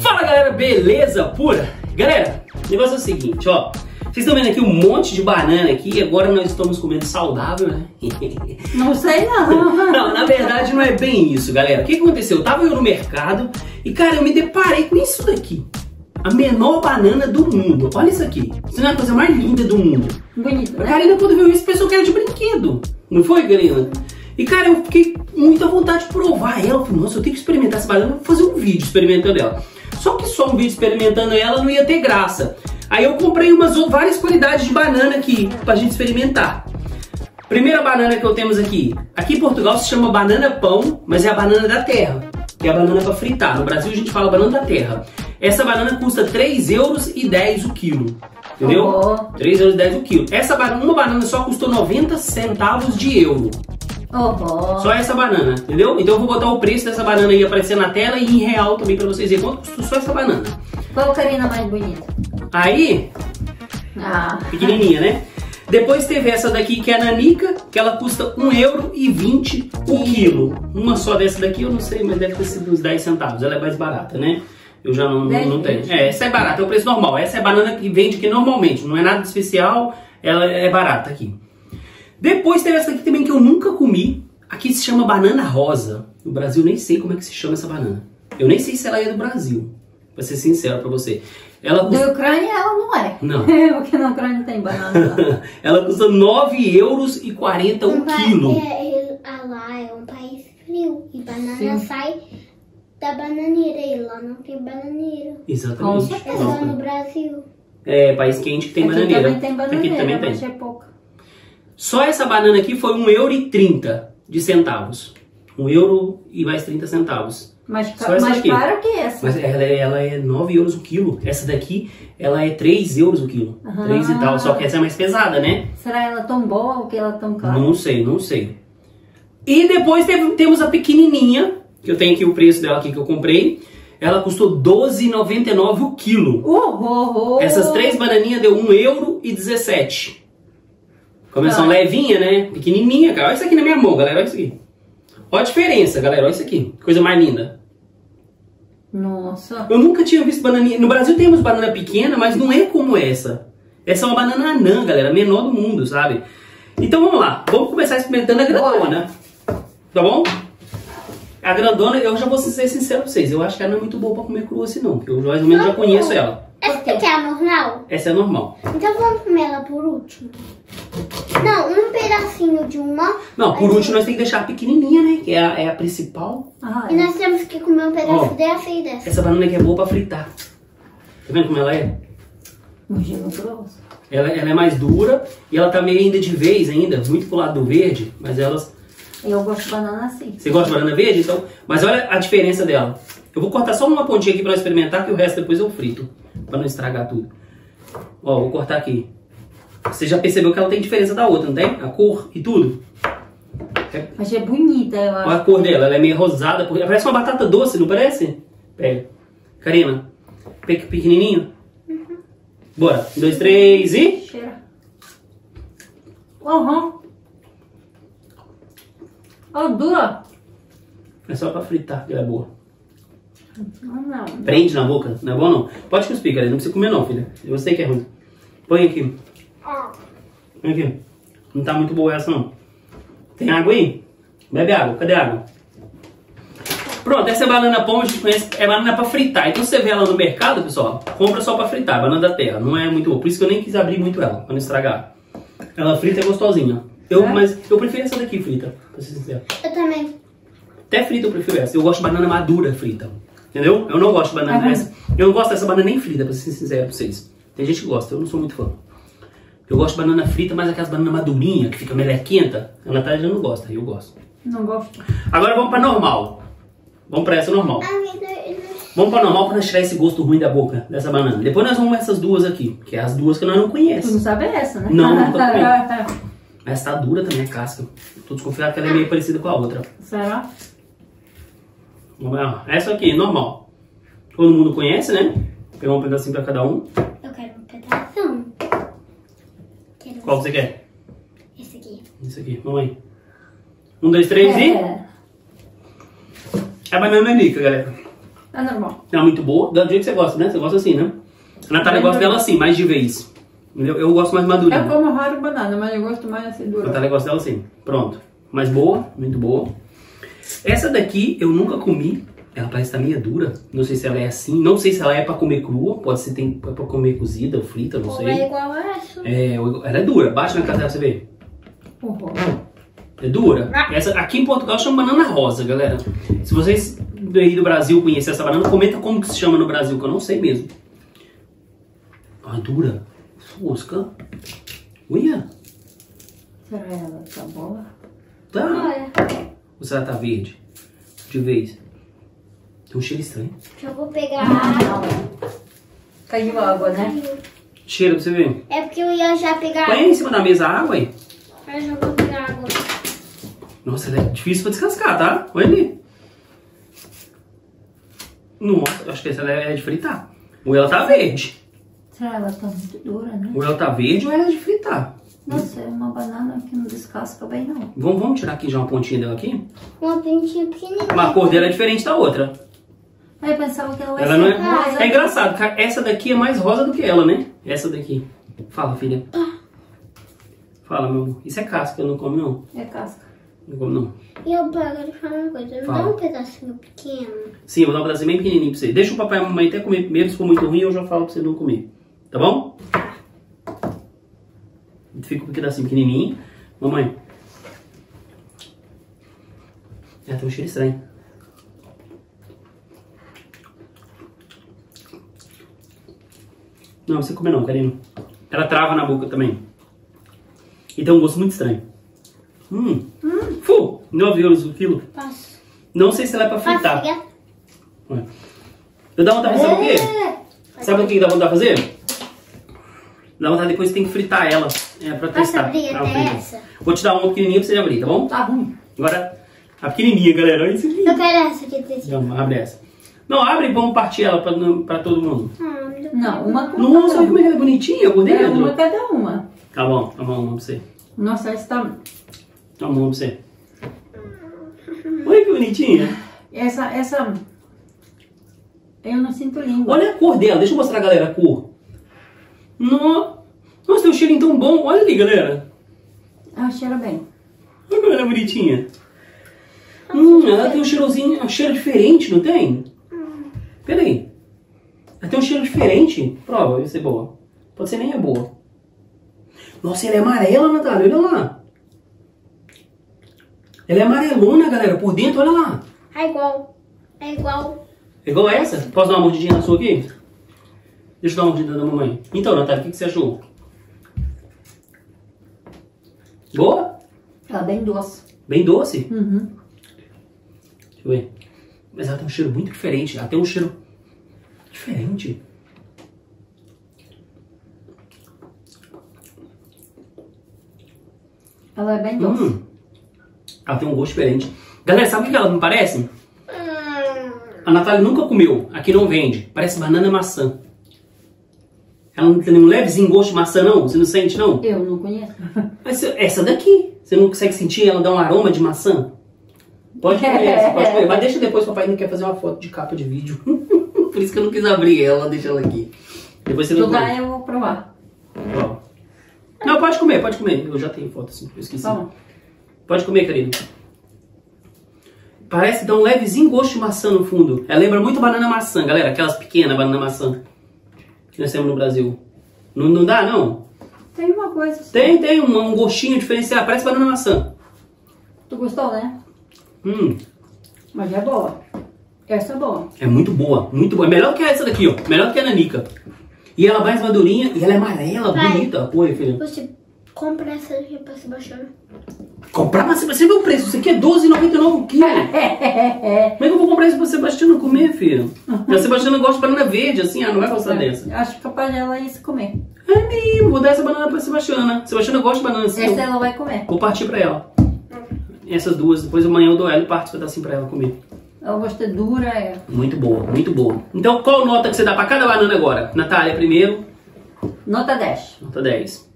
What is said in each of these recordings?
Fala galera, beleza pura? Galera, o negócio é o seguinte, ó. Vocês estão vendo aqui um monte de banana aqui, agora nós estamos comendo saudável, né? Não sei não. Não, na verdade não é bem isso, galera. O que aconteceu? Eu tava eu no mercado e, cara, eu me deparei com isso daqui. A menor banana do mundo. Olha isso aqui. Isso não é a coisa mais linda do mundo. Bonito, A né? Karina, quando viu isso, pensou que era de brinquedo. Não foi, Karina? E, cara, eu fiquei muita vontade de provar ela. Eu falei, nossa, eu tenho que experimentar essa banana. Vou fazer um vídeo experimentando ela. Só que só um vídeo experimentando ela não ia ter graça. Aí eu comprei umas várias qualidades de banana aqui pra gente experimentar. Primeira banana que eu temos aqui. Aqui em Portugal se chama banana pão, mas é a banana da terra. Que é a banana para fritar. No Brasil a gente fala banana da terra. Essa banana custa 3 euros e 10 o quilo. Entendeu? Oh. 3 euros e 10 o quilo. Essa banana, uma banana só custou 90 centavos de euro. Oh, Só essa banana, entendeu? Então eu vou botar o preço dessa banana aí aparecer na tela e em real também pra vocês verem quanto custou só essa banana. Qual carina mais bonita? Aí, Ah. pequenininha, né? Depois teve essa daqui que é a Nanica, que ela custa 1,20€ o quilo. Uma só dessa daqui eu não sei, mas deve ter sido uns 10 centavos. Ela é mais barata, né? Eu já não, não, não tenho. É, essa é barata, é o preço normal. Essa é a banana que vende aqui normalmente, não é nada especial, ela é barata aqui. Depois teve essa aqui também que eu nunca comi. Aqui se chama banana rosa. No Brasil nem sei como é que se chama essa banana. Eu nem sei se ela é do Brasil, pra ser sincero pra você. Ela custa Da Ucrânia ela não é. Não. Porque na Ucrânia tem banana lá. Ela custa 9 euros e 40 o Um quilo. É, é, ah, lá é um país frio e banana Sim. sai da bananeira e lá não tem bananeira. Com Exatamente. certeza. É só no. Brasil. É, país quente que tem Aqui bananeira. também tem bananeira, Aqui também mas tem. é pouca. Só essa banana aqui foi 1 euro e 30 de centavos. 1 euro e mais 30 centavos. Mais, Só essa mais aqui. caro que essa. Mas ela, é- ela é 9 euros o quilo. Essa daqui, ela é 3 euros o quilo. Ah. 3 e tal. Só que essa é mais pesada, né? Será ela tão boa ou que ela tão cara? Não sei, não sei. E depois teve- temos a pequenininha, que eu tenho aqui o preço dela aqui que eu comprei. Ela custou 12,99 o quilo. Uh, uh, uh. Essas três bananinhas deu 1 euro e 17. Como elas são né? Pequenininha, cara. Olha isso aqui na minha mão, galera. Olha isso aqui. Olha a diferença, galera. Olha isso aqui. Coisa mais linda. Nossa. Eu nunca tinha visto bananinha. No Brasil temos banana pequena, mas não é como essa. Essa é uma banana anã, galera. Menor do mundo, sabe? Então vamos lá. Vamos começar experimentando a grandona. Tá bom? A grandona, eu já vou ser sincero pra vocês. Eu acho que ela não é muito boa pra comer crua assim, não. Porque eu mais ou menos já conheço ela. Essa quê? daqui é a normal? Essa é normal. Então vamos comer ela por último. Não, um pedacinho de uma. Não, por último nós temos que deixar a pequenininha, né? Que é a, é a principal. Ah, E nós temos que comer um pedaço Ó. dessa e dessa. Essa banana aqui é boa pra fritar. Tá vendo como ela é? Gelo grosso. Ela, ela é mais dura e ela tá meio ainda de vez ainda, muito pro lado do verde, mas elas... Eu gosto de banana assim. Você gosta de banana verde? Então... Mas olha a diferença dela. Eu vou cortar só uma pontinha aqui pra nós experimentar, que o resto depois eu frito. Pra não estragar tudo. Ó, vou cortar aqui. Você já percebeu que ela tem diferença da outra, não tem? A cor e tudo. Mas é bonita, eu Olha acho. a cor dela, ela é meio rosada, porque parece uma batata doce, não parece? Pega. Karina, pega pequenininho. Bora. Um, dois, três e... Cheira. Aham. Oh, dura. É só pra fritar, que ela é boa. Ah, não. Prende na boca, não é bom não? Pode cuspir, Karina, não precisa comer não, filha. Eu sei que é ruim. Põe aqui. Põe aqui. Não tá muito boa essa não. Tem água aí? Bebe água. Cadê a água? Pronto, essa é banana pão, a gente conhece, é banana pra fritar. Então você vê ela no mercado, pessoal, compra só pra fritar, banana da terra. Não é muito boa, por isso que eu nem quis abrir muito ela, pra não estragar. Ela frita é gostosinha. Eu, É? Mas eu prefiro essa daqui frita, pra ser sincero. Eu também. Até frita eu prefiro essa. Eu gosto de banana madura frita. Entendeu? Eu não gosto de banana Uhum. dessa. Eu não gosto dessa banana nem frita, pra ser sincero pra vocês. Tem gente que gosta, eu não sou muito fã. Eu gosto de banana frita, mas aquelas bananas madurinha, que fica melequenta. A Natália já não gosta, eu gosto. Não gosto. Agora vamos pra normal. Vamos pra essa normal. A vida Vamos pra normal pra nós tirar esse gosto ruim da boca dessa banana. Depois nós vamos essas duas aqui, que é as duas que nós não Tu conhecemos. não sabe essa, né? Não, não tô Mas tá dura também a casca. Tô desconfiado que ela é meio parecida com a outra. Será? Vamos lá. Essa aqui, normal. Todo mundo conhece, né? Pegar um pedacinho pra cada um pedação. Quero Qual você quer? esse aqui. Isso aqui, vamos aí. Um, dois, três e. É. É a banana nica, galera. É normal. É muito boa. Do jeito que você gosta, né? Você gosta assim, né? A Natália Bem gosta dela assim, mais de vez. Eu, eu gosto mais Eu madurinha. como raro banana, mas eu gosto mais assim A dura. Natália gosta dela assim. Pronto. Mais boa, muito boa. Essa daqui eu nunca comi. Ela parece estar meio dura. Não sei se ela é assim. Não sei se ela é pra comer crua. Pode ser tem, é pra comer cozida ou frita, não Ou sei. é igual a essa. É, ela é dura. Baixa na casa pra você ver. Horror. É dura. Essa, aqui em Portugal chama banana rosa, galera. Se vocês aí do Brasil conhecerem essa banana, comenta como que se chama no Brasil, que eu não sei mesmo. Ah, dura. Fosca. Uia. Será ela tá boa? Tá. Olha, Ou será que tá verde? De vez. Tem um cheiro estranho. já vou pegar a água. Caiu água, né? Cheiro pra você ver. É porque eu ia já pegar Põe aí em cima da mesa a água aí. Eu já vou pegar água. Nossa, ela é difícil pra descascar, tá? Olha ali. Nossa, acho que essa é de fritar. Ou ela tá verde. Será ela tá muito dura, né? Ou ela tá verde ou ela é de fritar. Nossa, é uma banana que não descasca bem, não. Vamos, vamos tirar aqui já uma pontinha dela aqui? Uma pintinha pequenininha. Mas a cor dela é diferente da outra. Aí eu pensava que ela ia Ela não é... rosa. É engraçado, cara. essa daqui é mais rosa do que ela, né? Essa daqui. Fala, filha. Fala, meu amor. Isso é casca, eu não como não. É casca. Não como não. E eu pego de falar uma coisa. Fala. dá um pedacinho pequeno. Sim, eu vou dar um pedacinho bem pequenininho pra você. Deixa o papai e a mamãe até comer primeiro, se for muito ruim eu já falo pra você não comer. Tá bom? Fica um pedacinho pequenininho. Mamãe. É, tem um cheiro estranho. Não, você comer não, carinho. Ela trava na boca também. E tem um gosto muito estranho. Hum. Hum. Fu! 9 euros o quilo. Passo. Não sei se ela é pra fritar. Eu dá vontade de sabe o quê? É. Sabe o que dá vontade de fazer? Dá vontade depois tem que fritar ela. É pra Posso testar. abrir até frita. essa? Vou te dar uma pequenininha pra você abrir, tá bom? Tá ruim. Agora, a pequenininha, galera. Olha isso aqui. Eu quero essa aqui. Não, abre essa. Não, abre e vamos partir ela pra, pra todo mundo. Ah, Não, uma com Nossa, olha como ela é bonitinha por uma. É, dentro. uma cada uma. Tá bom, tá bom, uma pra você. Nossa, essa tá... Tá bom, uma pra você. Olha que bonitinha. Essa, essa... Eu não sinto língua. Olha a cor dela. Deixa eu mostrar, galera, a cor. No... Nossa, tem um cheirinho tão bom. Olha ali, galera. Ah, cheira bem. Olha como ela é bonitinha. Hum, ela tem um cheirozinho, um cheiro diferente, não tem? Peraí. Ela tem um cheiro diferente. Prova, vai ser boa. Pode ser nem é boa. Nossa, ela é amarela, Natália, olha lá. Ela é amarelona, galera, por dentro, olha lá. É igual. É igual. É igual essa? Posso dar uma mordidinha na sua aqui? Deixa eu dar uma mordida na mamãe. Então, Natália, o que, que você achou? Boa? Ela é bem doce. Bem doce? Uhum. Deixa eu ver. Mas ela tem um cheiro muito diferente. Ela tem um cheiro diferente. Ela é bem doce. Hum. Ela tem um gosto diferente. Galera, sabe o que ela me parece? A Natália nunca comeu. Aqui não vende. Parece banana e maçã. Ela não tem um levezinho gosto de maçã, não? Você não sente, não? Eu não conheço. Mas essa daqui, você não consegue sentir ela dar um aroma de maçã? Pode comer essa, pode comer. Mas deixa depois, papai não quer fazer uma foto de capa de vídeo. Por isso que eu não quis abrir ela, deixa ela aqui. Depois você não Tu dá, eu vou provar. Ó. Não, pode comer, pode comer. Eu já tenho foto assim, eu esqueci. Tá bom. Pode comer, querido. Parece dar um levezinho gosto de maçã no fundo. Ela lembra muito banana maçã, galera. Aquelas pequenas banana maçã. Que nós temos no Brasil. Não, não dá, não? Tem uma coisa assim. Tem, tem um, um gostinho diferenciado. Parece banana maçã. Tu gostou, né? Hum. Mas é boa. Essa é boa. É muito boa, muito boa. É melhor que essa daqui, ó. Melhor que a Nanica. E ela mais madurinha e ela é amarela, Vai. bonita. Oi, filha. Você compra essa aqui pra Sebastião. Comprar, mas você viu o preço? Isso aqui é R$12,99 o quilo. Como é que eu vou comprar isso pra Sebastiana comer, filho? A Sebastiana gosta de banana verde, assim, ah, não vai gostar dessa. Acho capaz dela ir se comer. É mesmo, vou dar essa banana pra Sebastiana. Sebastiana gosta de banana assim. Essa eu ela vai comer. Vou partir pra ela. Essas duas, depois amanhã eu dou ela e parto um pedacinho pra ela comer. Ela gosta dura, é. Muito boa, muito boa. Então, qual nota que você dá pra cada banana agora? Natália, primeiro, Nota 10. nota 10.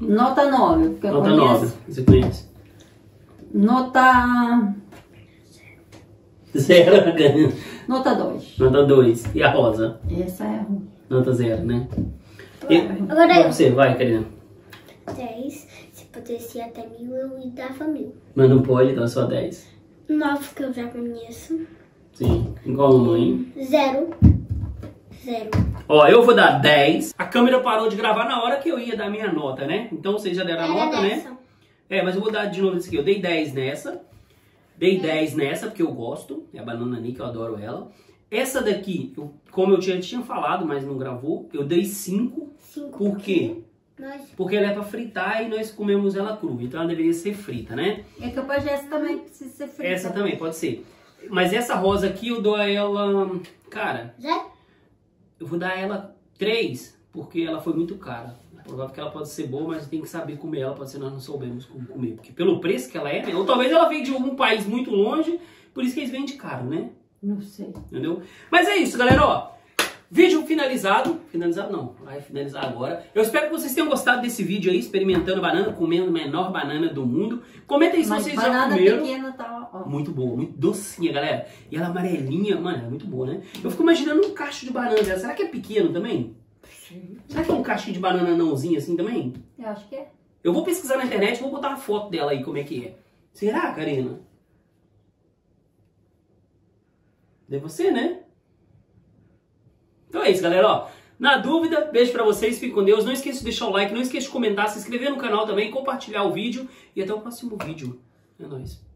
Nota 9. Porque eu Nota conheço. 9, você conhece. Nota Zero. Nota 2. Nota 2. E a rosa? Essa é ruim. Nota zero, né? E, Agora vai eu. você, vai, Karina. 10. Ir até mil, eu ia dava mil. Mas não pode, então é só 10. 9 que eu já conheço. Sim. Igual a mamãe. Zero. Zero. Ó, eu vou dar 10. A câmera parou de gravar na hora que eu ia dar minha nota, né? Então vocês já deram a Era nota, né? nessa. É, mas eu vou dar de novo isso aqui. Eu dei 10 nessa. Dei 10 nessa, porque eu gosto. É a banana Nick, eu adoro ela. Essa daqui, eu- como eu já tinha falado, mas não gravou, eu dei 5. 5. Por quê? Nós. Porque ela é pra fritar e nós comemos ela crua. Então ela deveria ser frita, né? É capaz essa também precisa ser frita. Essa também, pode ser. Mas essa rosa aqui eu dou a ela. Cara, Zero. eu vou dar a ela 3, porque ela foi muito cara. É provável que ela pode ser boa, mas tem que saber comer ela, pode ser nós não soubemos como comer. Porque pelo preço que ela é, ou talvez ela veio de algum país muito longe, por isso que eles vendem caro, né? Não sei. Entendeu? Mas é isso, galera, ó. Finalizado. Finalizado não, vai finalizar agora. Eu espero que vocês tenham gostado desse vídeo aí, experimentando banana, comendo a menor banana do mundo. Comenta aí se Mas vocês já banana comeram. pequena tá, ó. Muito boa, muito docinha, galera. E ela amarelinha, mano, é muito boa, né? Eu fico imaginando um cacho de banana dela. Será que é pequeno também? Será que é um cachinho de banana nãozinho assim também? Eu acho que é. Eu vou pesquisar na internet e vou botar uma foto dela aí, como é que é. Será, Karina? Deve ser, né? Então é isso, galera, ó. Na dúvida, beijo pra vocês, fiquem com Deus. Não esqueça de deixar o like, não esqueça de comentar, se inscrever no canal também, compartilhar o vídeo. E até o próximo vídeo. É nóis.